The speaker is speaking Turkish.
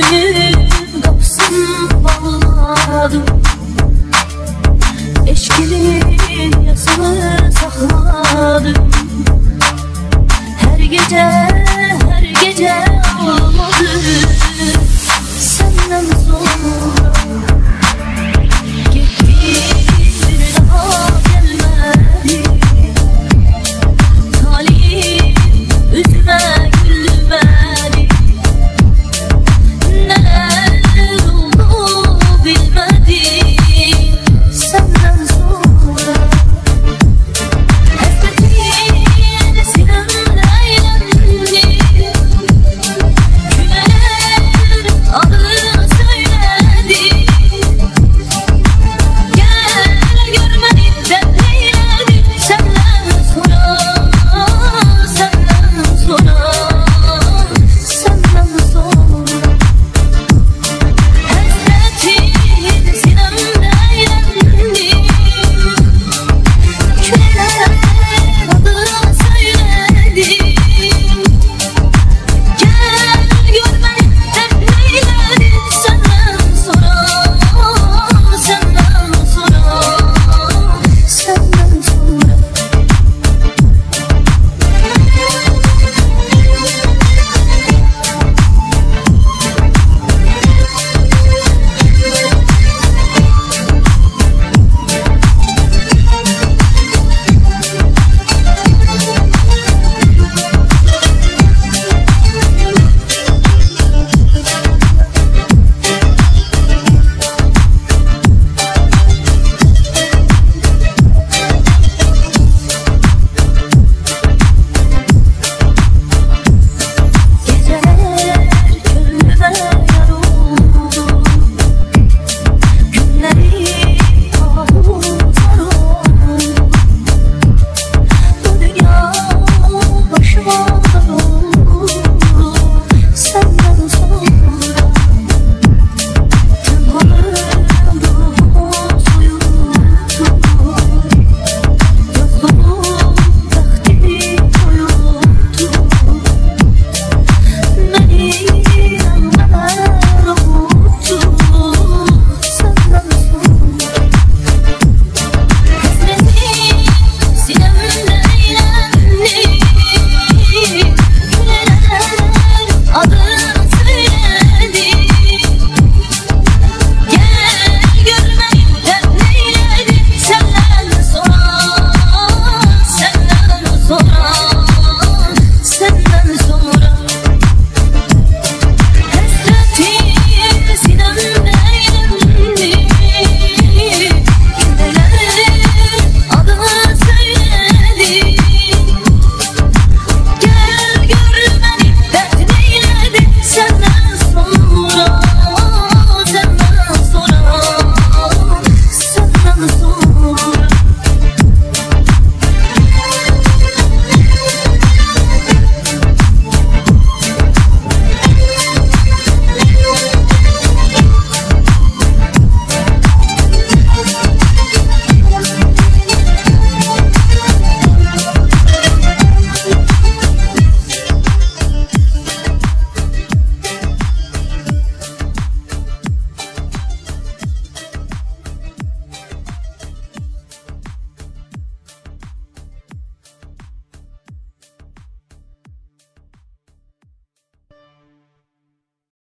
gönlümün kapısını bağladım. Eşkinin